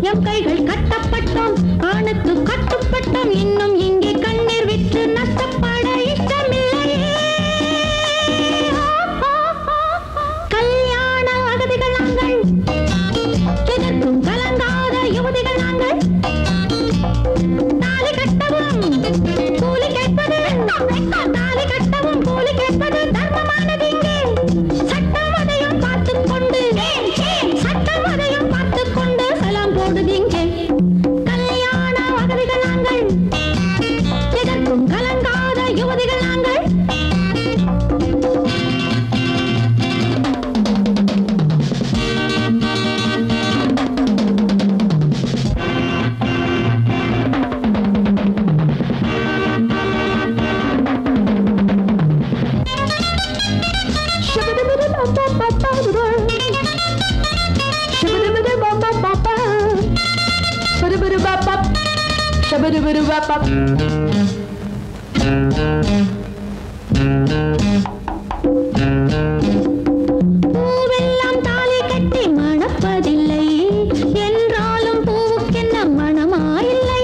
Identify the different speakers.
Speaker 1: M கைகள் கட்டப்பட்டோம். ஆணுக்கு கட்டுப்பட்டோம். இன்னும் இங்கே கண்ணீர் விற்று நஷ்டப்பட இஷ்டமில்லையே. கல்யாண அகதிகள் நாங்கள். எதற்கும் கலங்காத யுவதிகள் நாங்கள். தாலி கட்டவும் கூலி கேட்பது Shabba-dubba-bop. Shabba-dubba-dubba-bop. பூவெல்லாம் தாலி கட்டி மணப்பதில்லை என்றாலும் பூவுக்கென்ன
Speaker 2: மணமாயில்லை